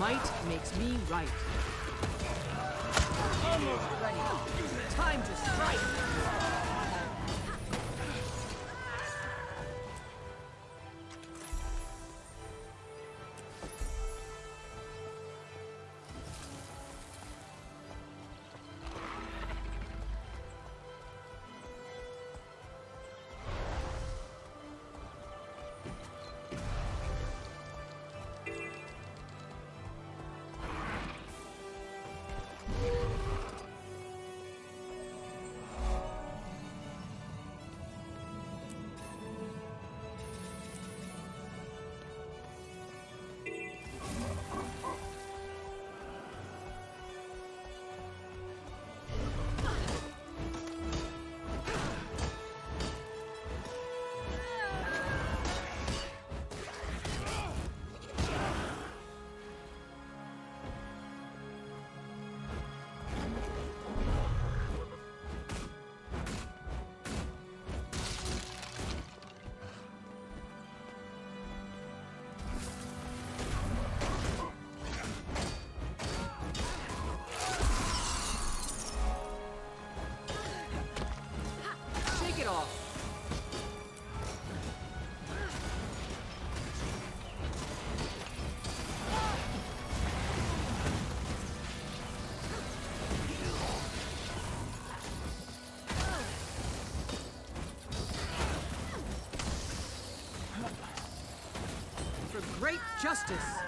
Might makes me right. Almost ready. Time to strike! Justice!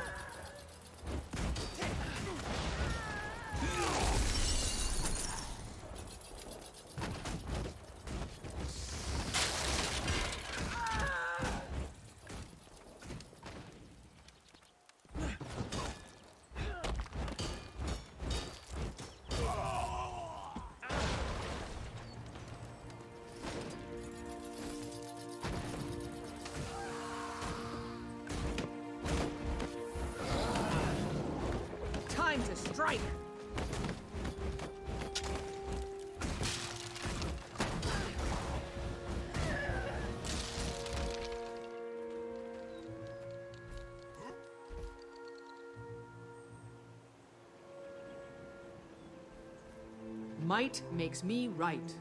Might makes me right.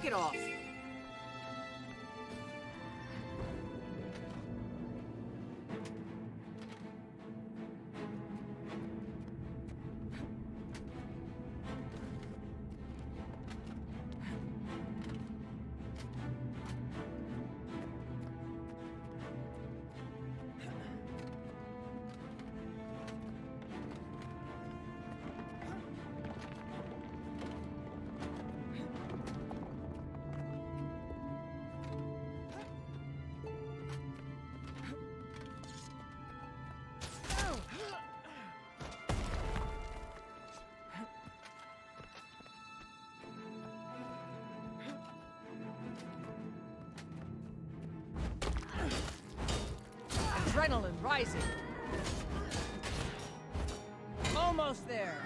Shake it off. Adrenaline rising. Almost there.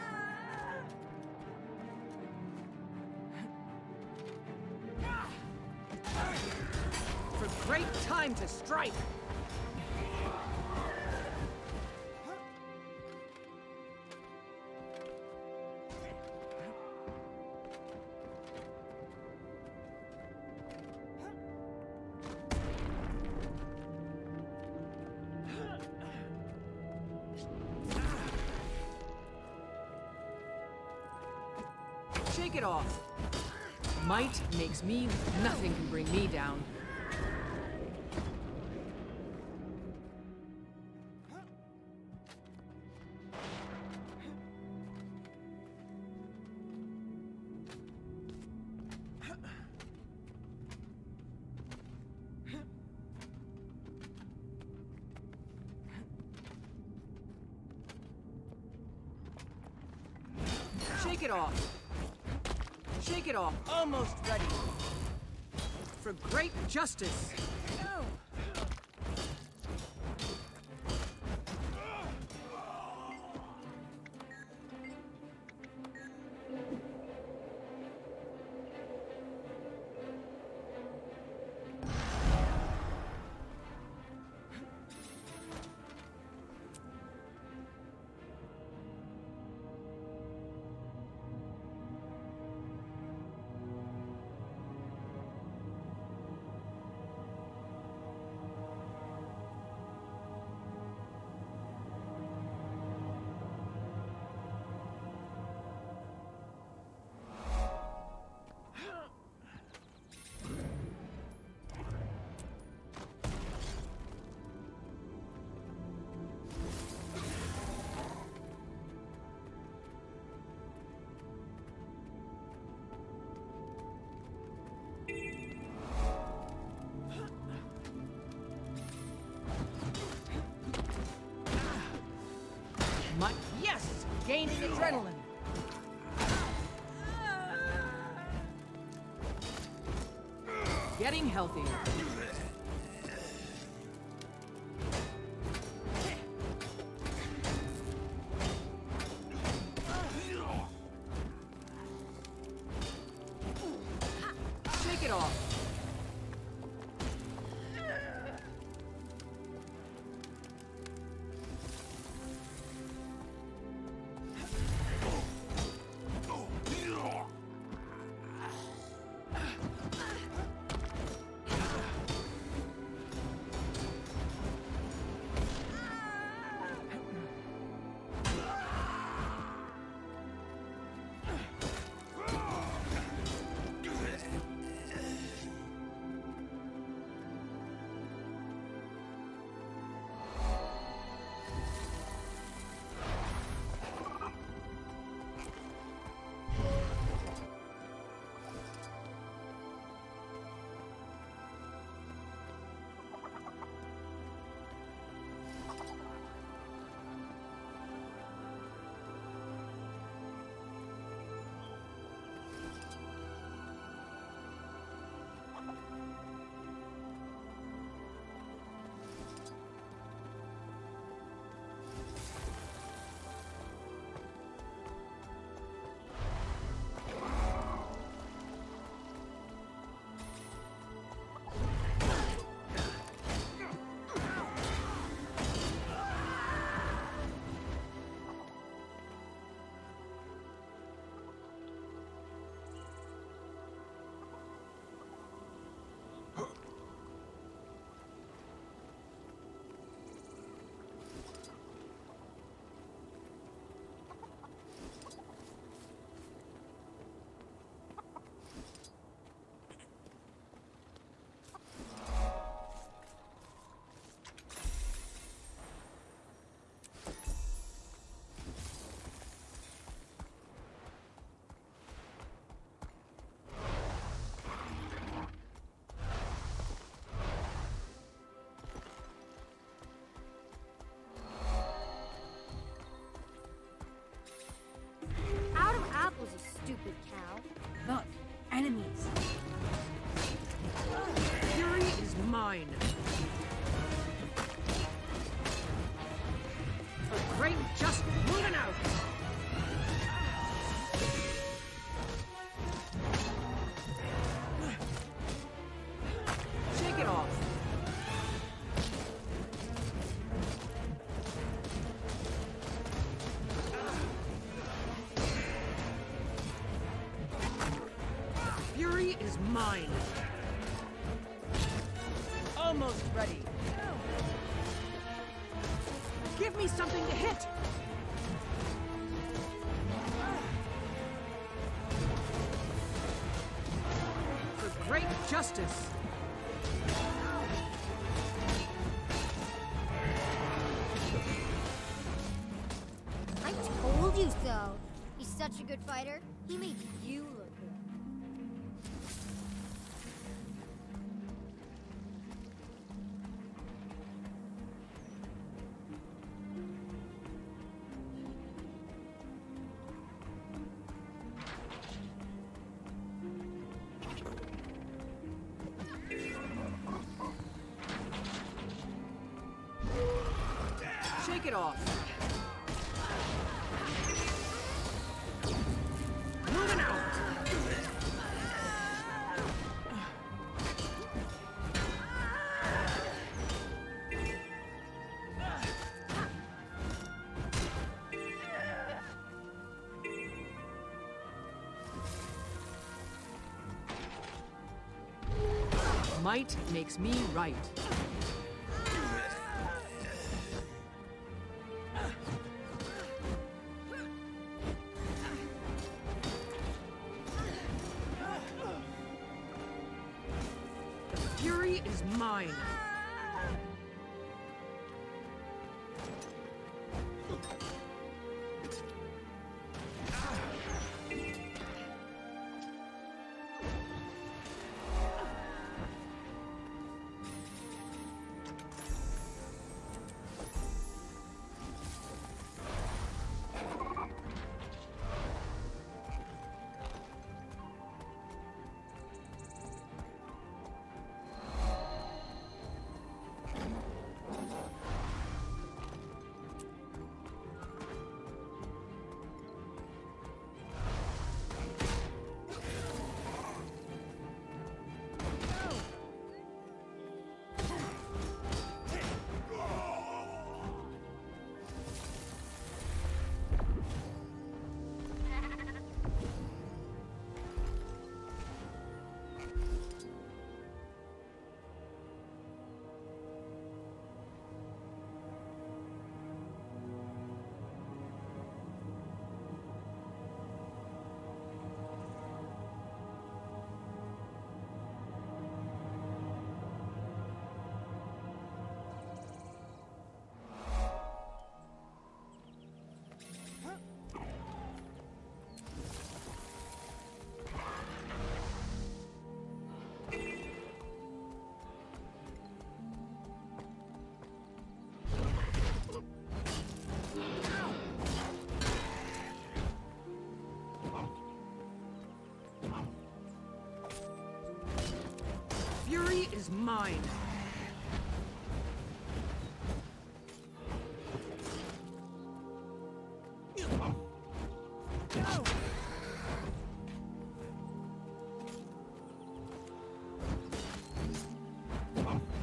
For great time to strike. It off. Shake it off. Almost ready. For great justice. Gaining adrenaline. Getting healthier. Mine. Almost ready. Give me something to hit! For great justice! I told you so. He's such a good fighter. Off. Moving out. Might makes me right. Is mine.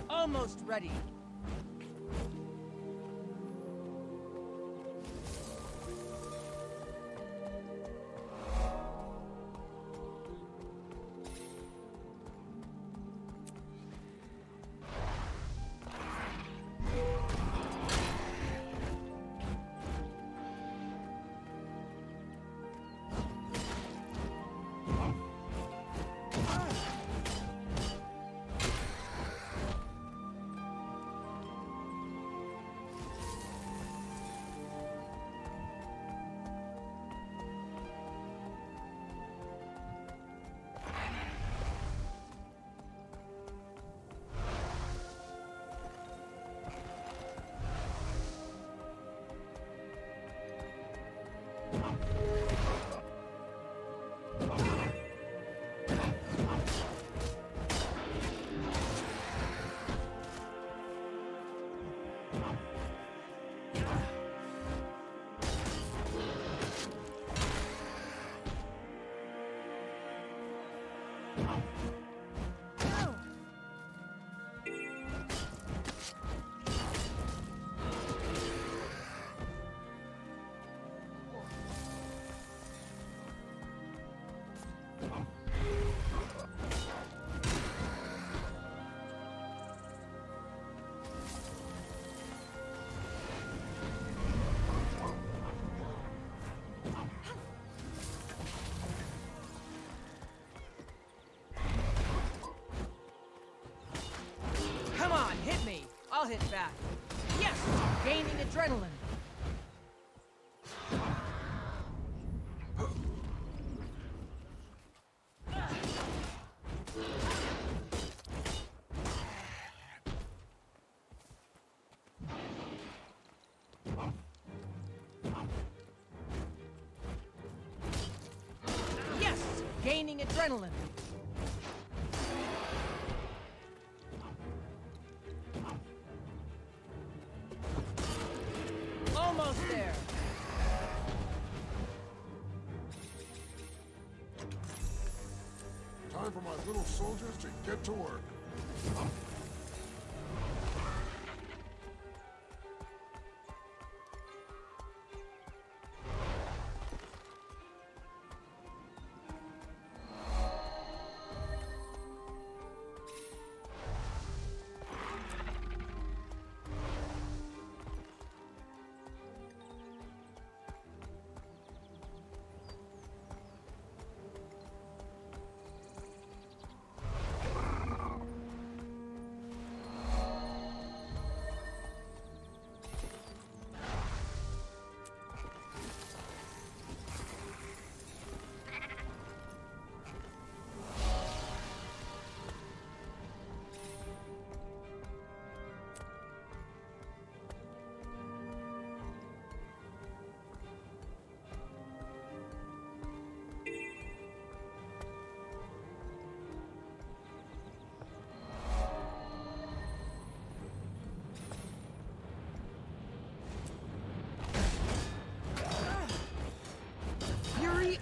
Almost ready. Got it back. Yes, gaining adrenaline. Yes, gaining adrenaline. Almost there. Time for my little soldiers to get to work.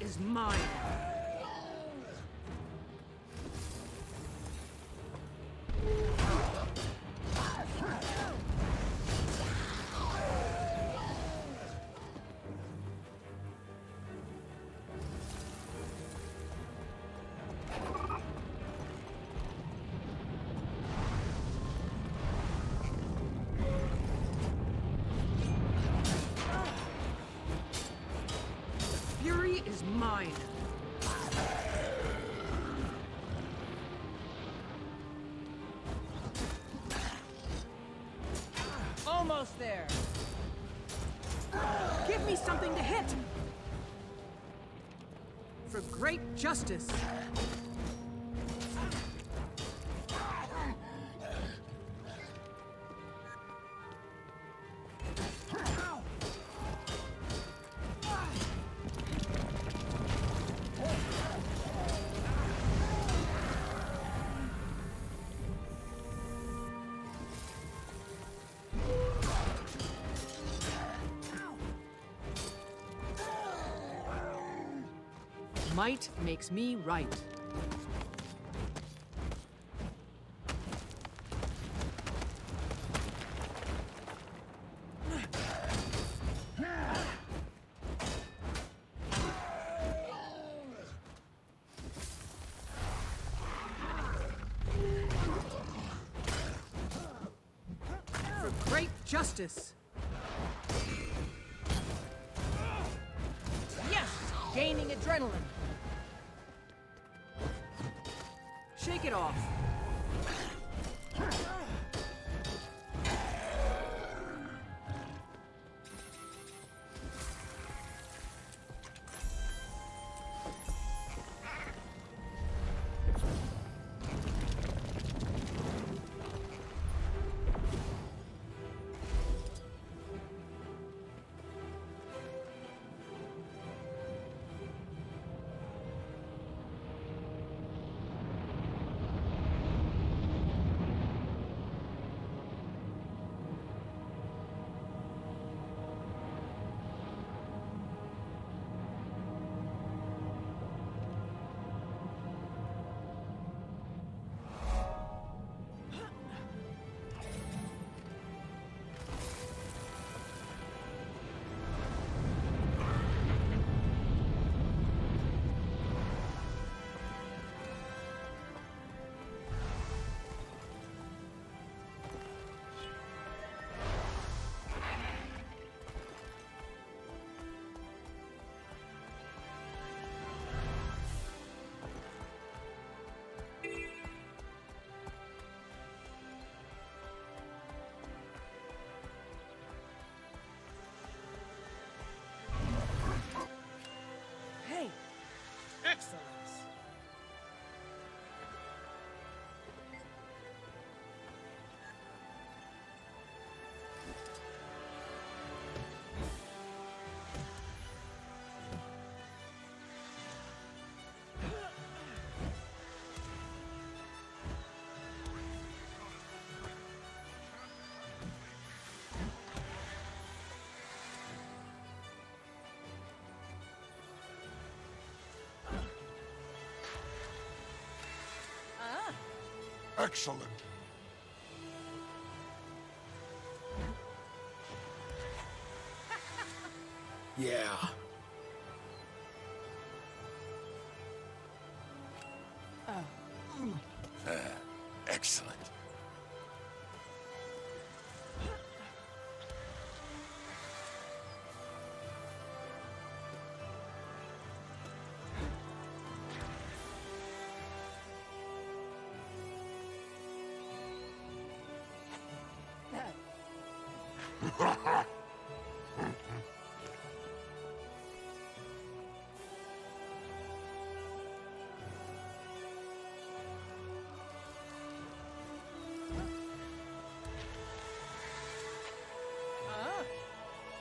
Is mine. Almost there. Give me something to hit. For great justice. Makes me right. Excellent.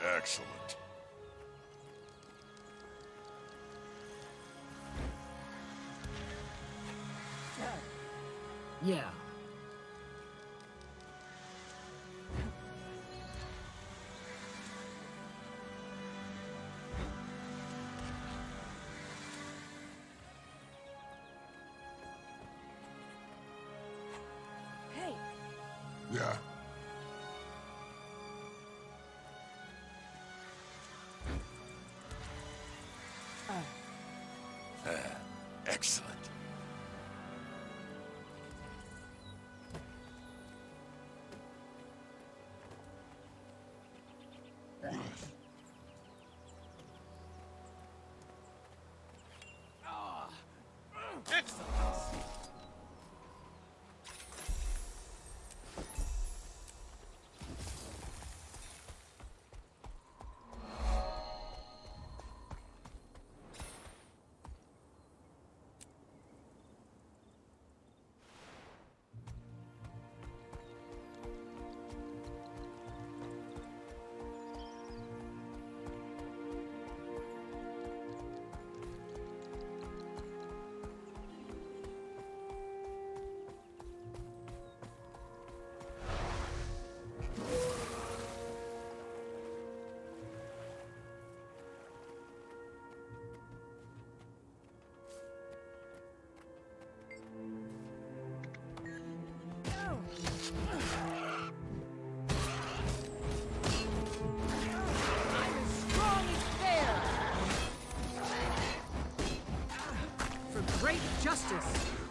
Excellent. Yeah. Yeah. Great justice.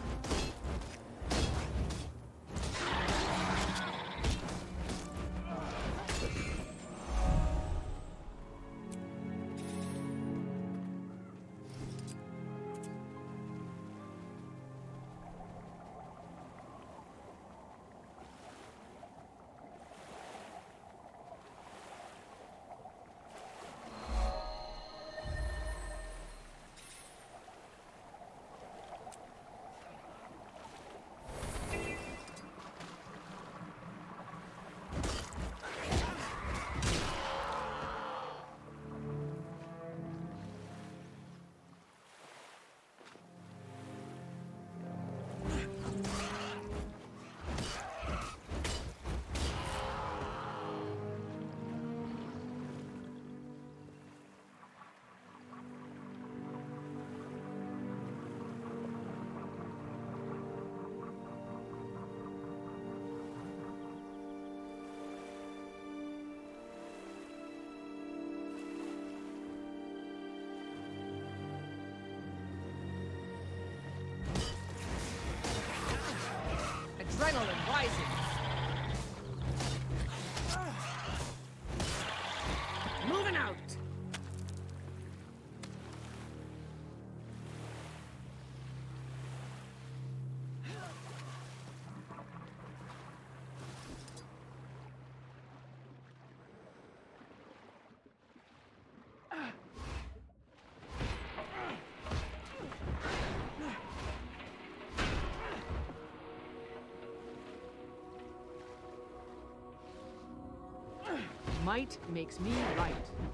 Might makes me right.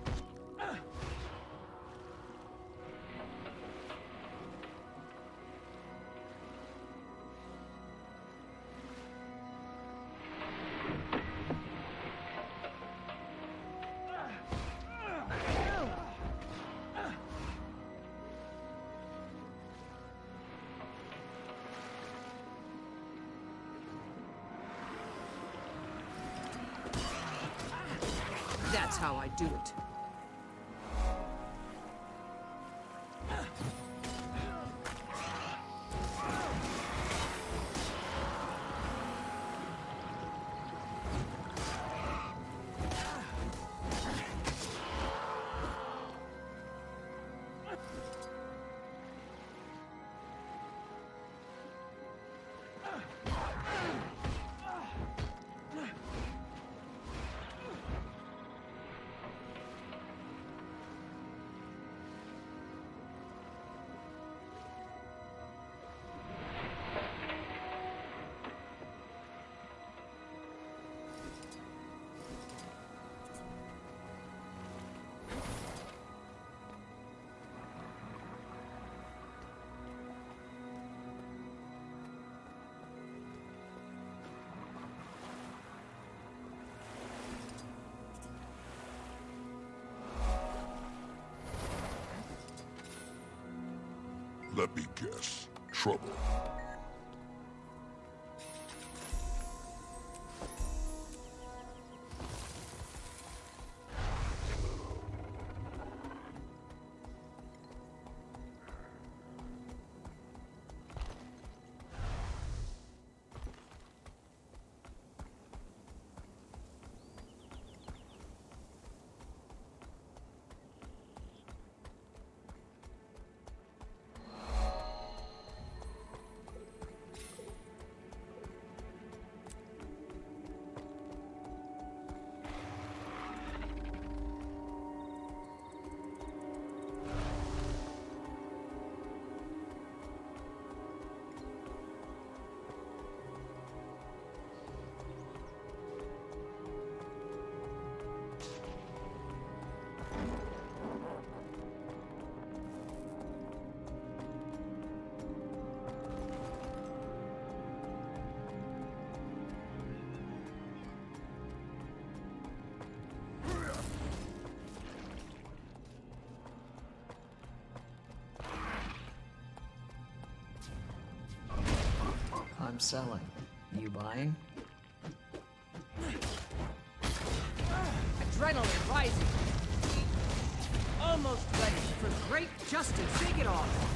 That's how I do it. Let me guess. Trouble. I'm selling. You buying? Adrenaline rising. Almost ready for great justice. Take it off.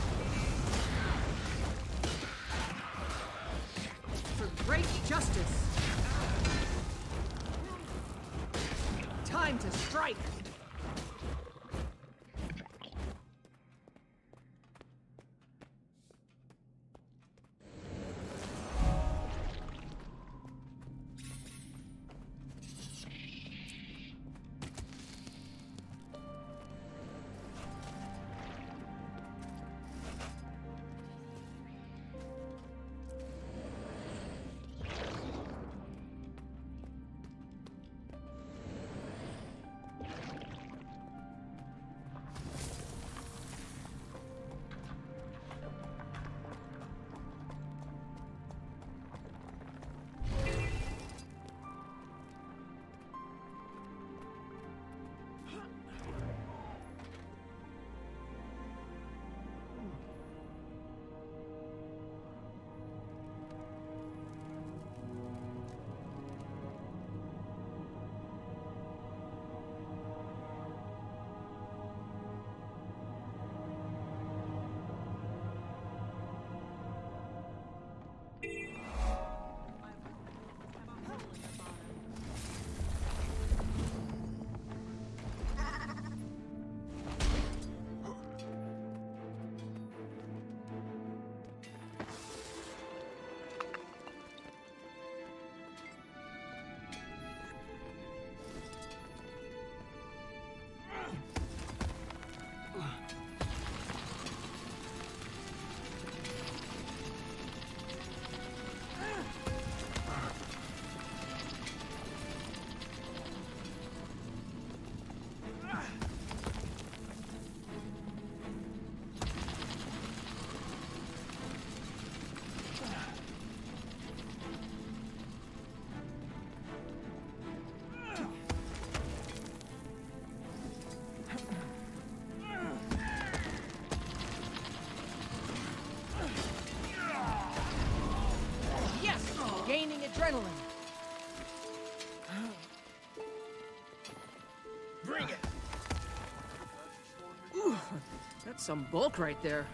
Some bulk right there.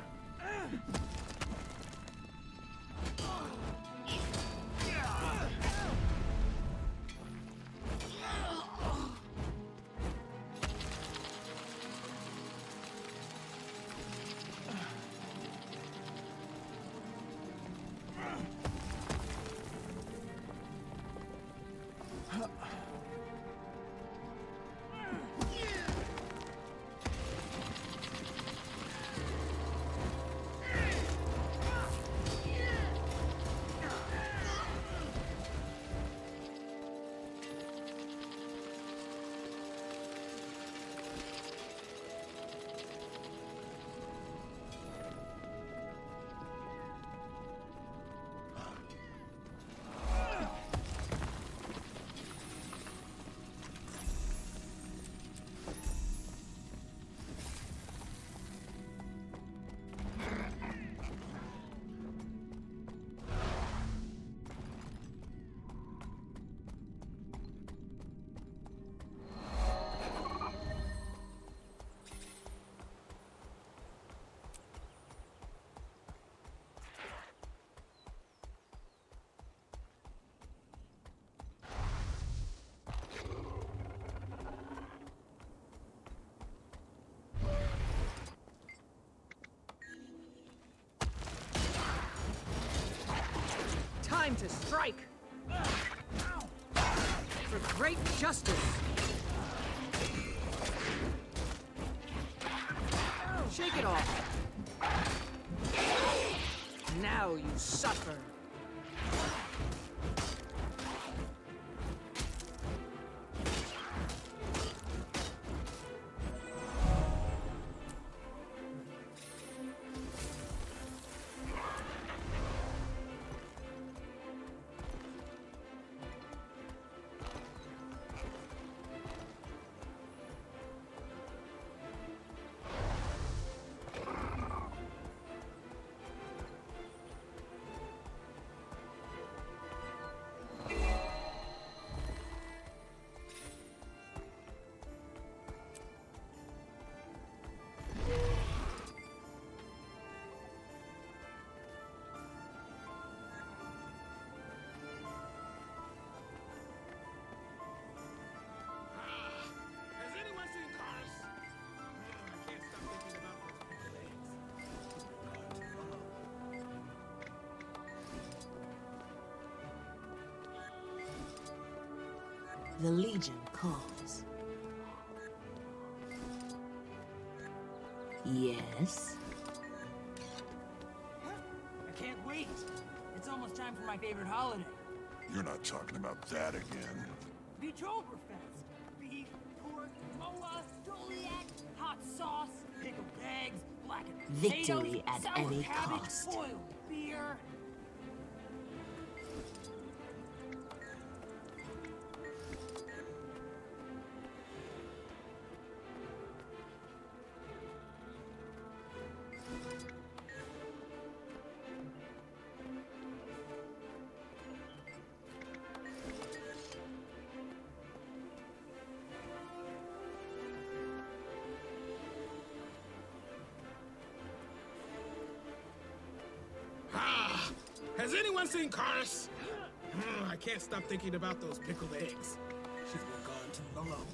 Time to strike! For great justice! Shake it off! Now you suffer! The Legion calls. Yes? I can't wait. It's almost time for my favorite holiday, You're not talking about that again. Meatoberfest. Beef, pork, moa, dolyak, hot sauce, pickled eggs, blackened potatoes, Victory at sour any cabbage, cost. boiled has anyone seen Cars? Hmm, I can't stop thinking about those pickled eggs. She's been gone too long.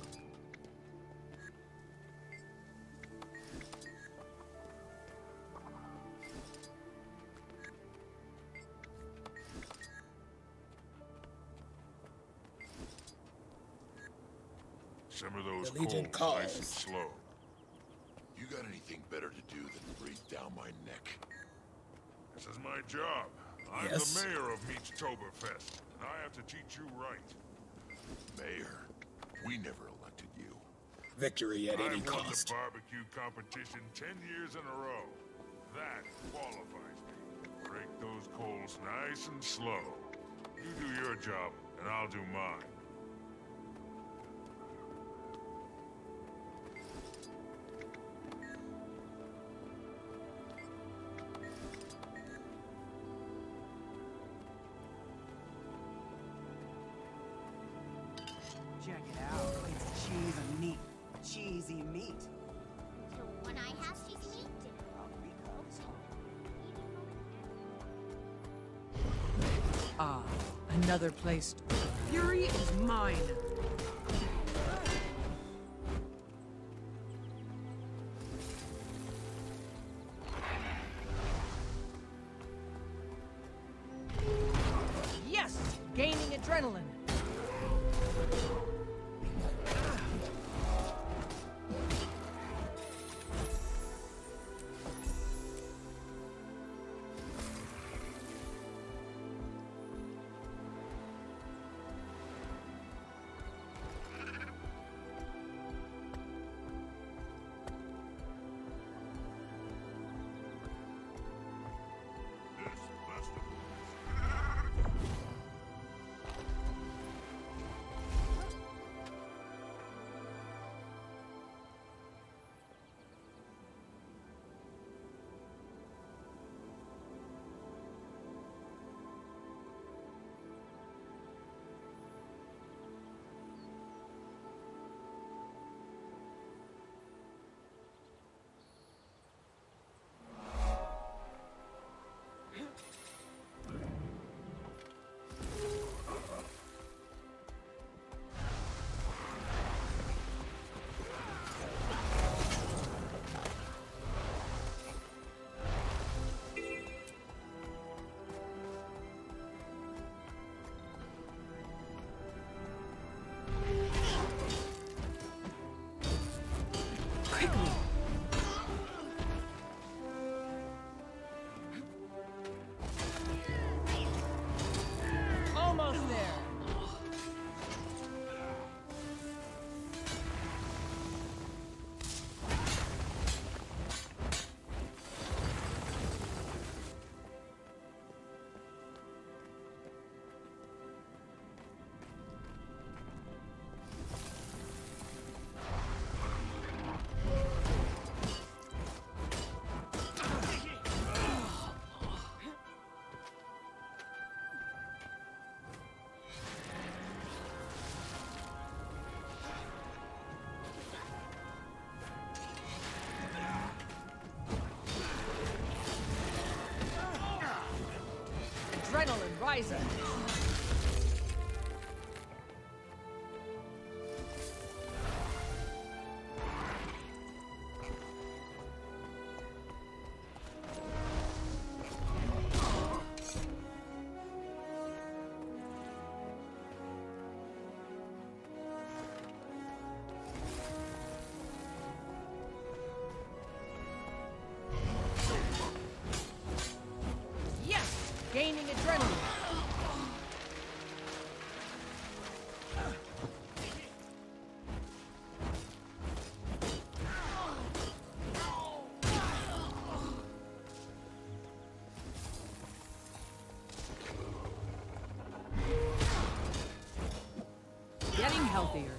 Some of those The Legion coals nice and slow. You got anything better to do than breathe down my neck? This is my job. I'm Yes. the mayor of Meatoberfest, and I have to teach you right. Mayor, we never elected you. Victory at I any won the barbecue competition ten years in a row. That qualifies me. Break those coals nice and slow. You do your job, and I'll do mine. another place. Fury is mine. wiser. healthier.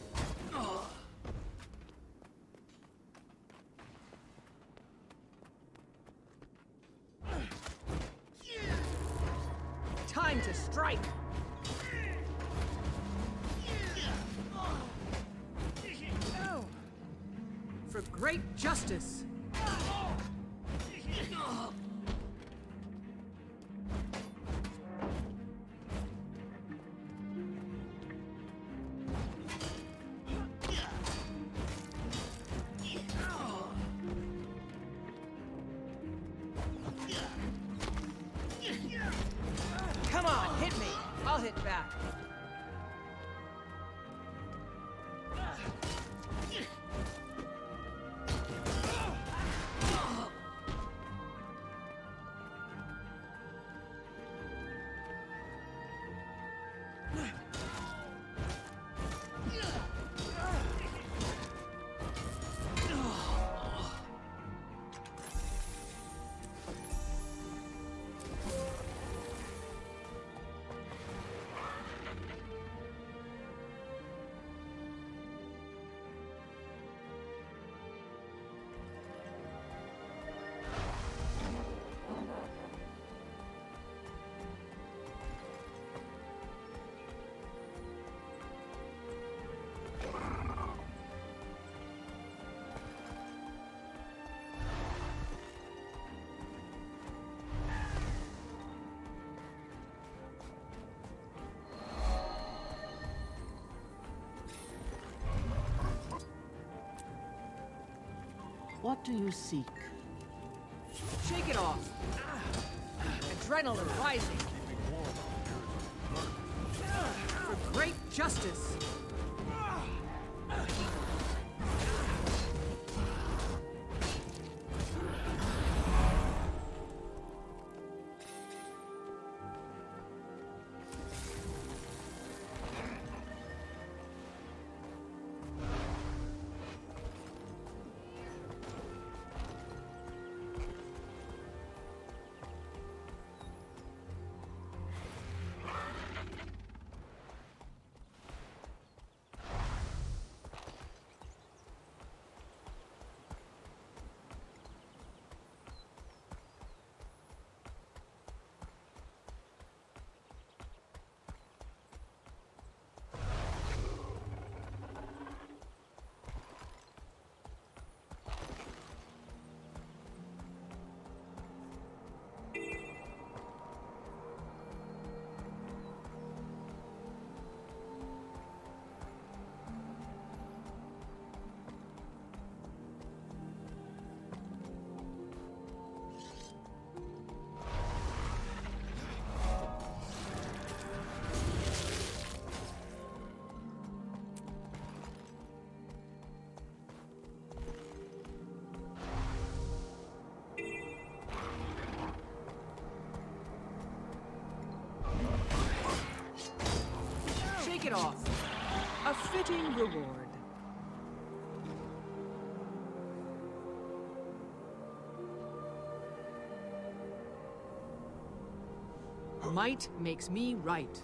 Time to strike! Oh. For great justice! What do you seek? Shake it off. Adrenaline rising. For great justice. Fitting reward. Might makes me right.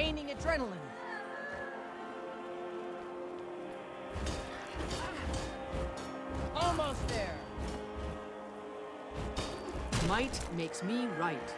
Gaining adrenaline. Almost there. Might makes me right.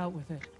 Out with it.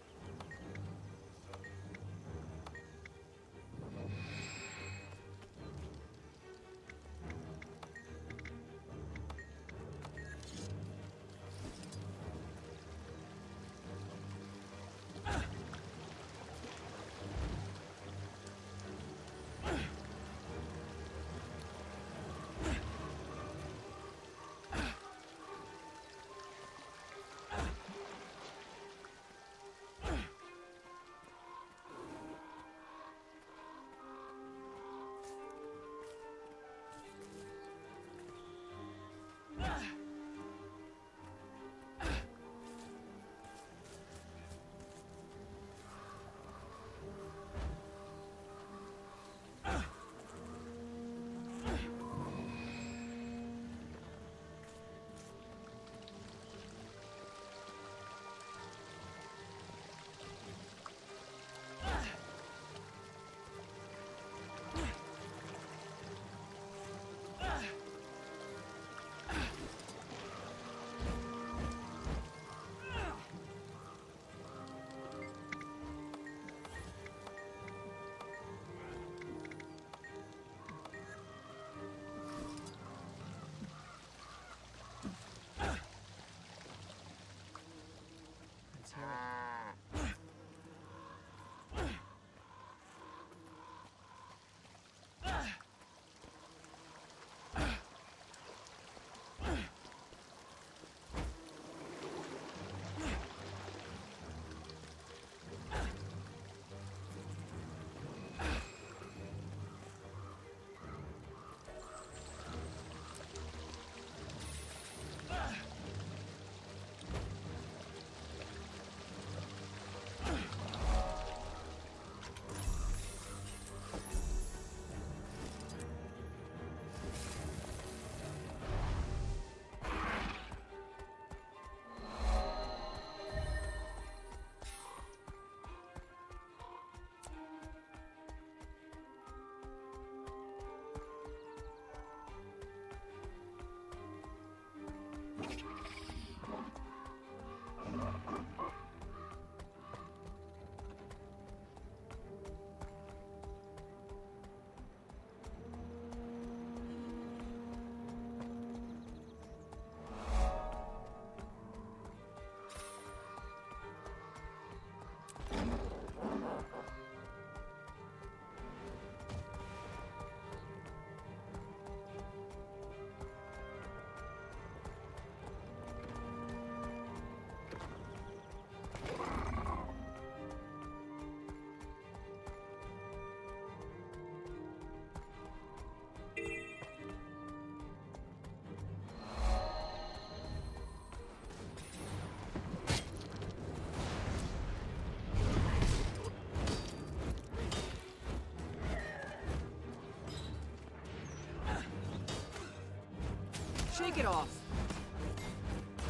Shake it off.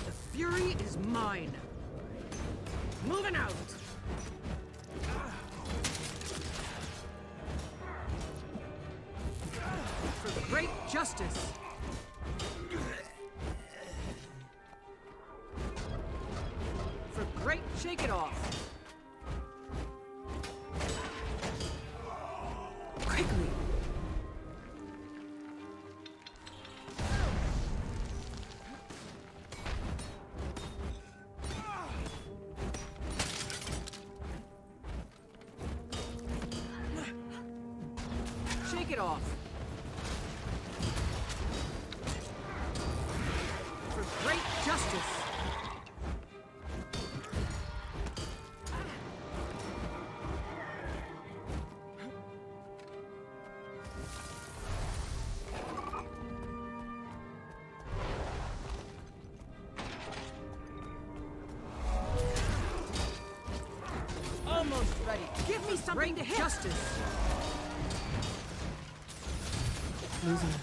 The fury is mine. Moving out. Give me something to hit. Justice. Losing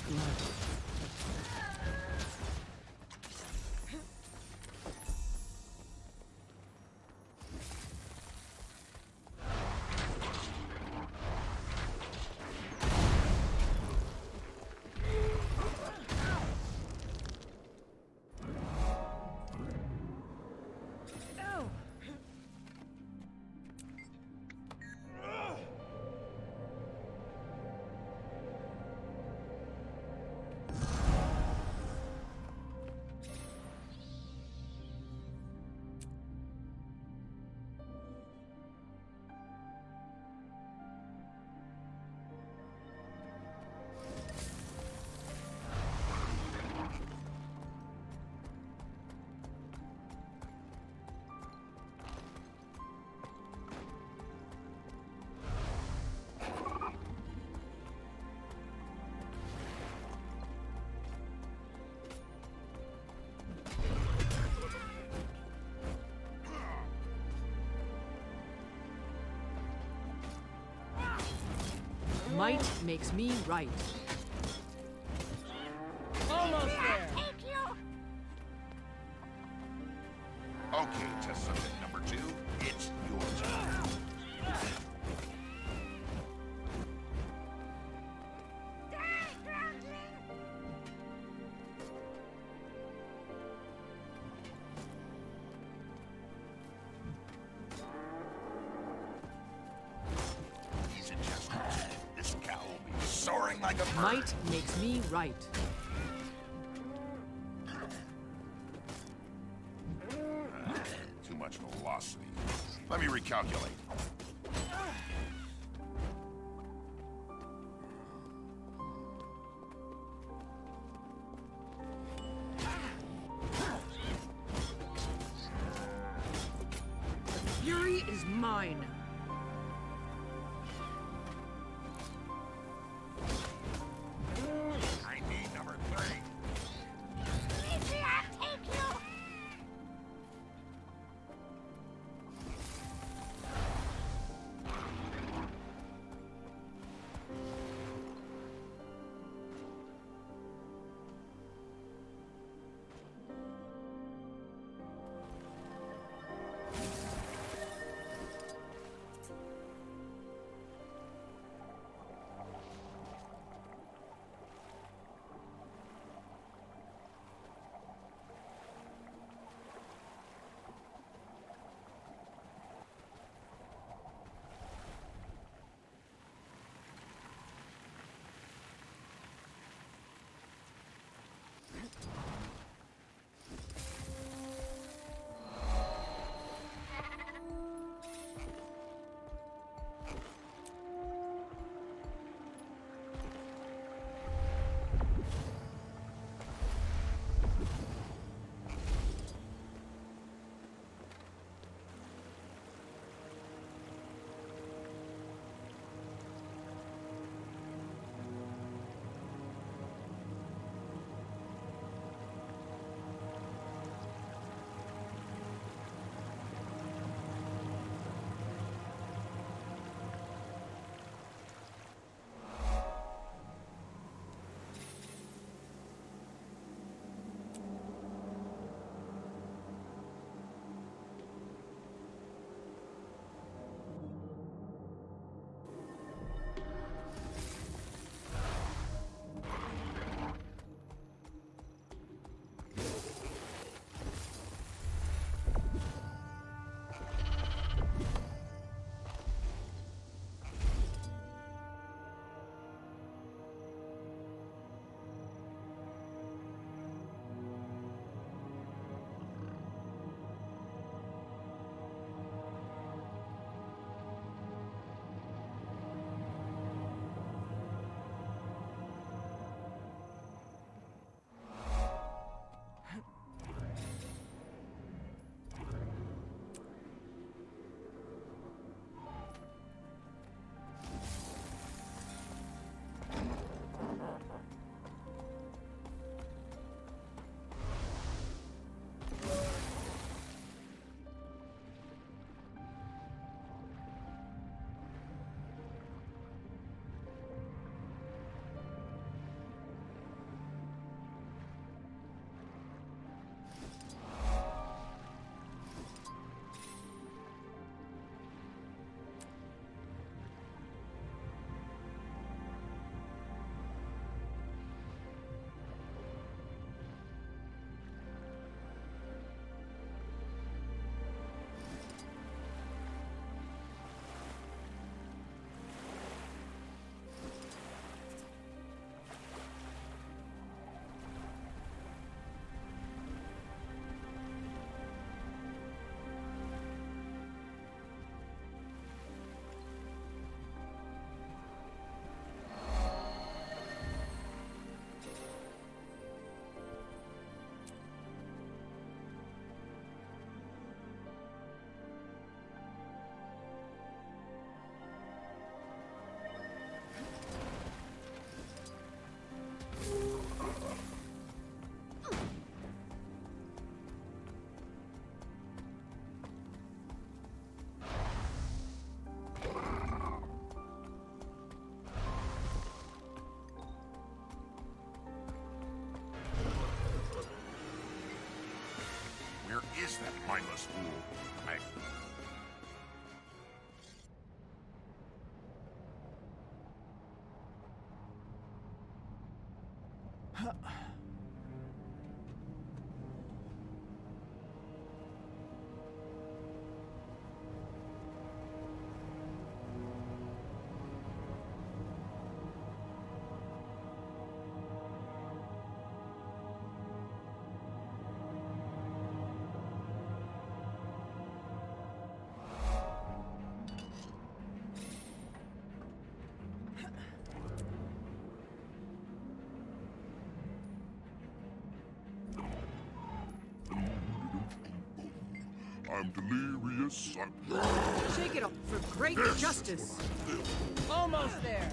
Might makes me right. Like a bird. Might makes me right. Too much velocity. Let me recalculate. Fury is mine. Mindless fool. I'm delirious. I'm... Shake it off for great This justice. what I feel. Almost there.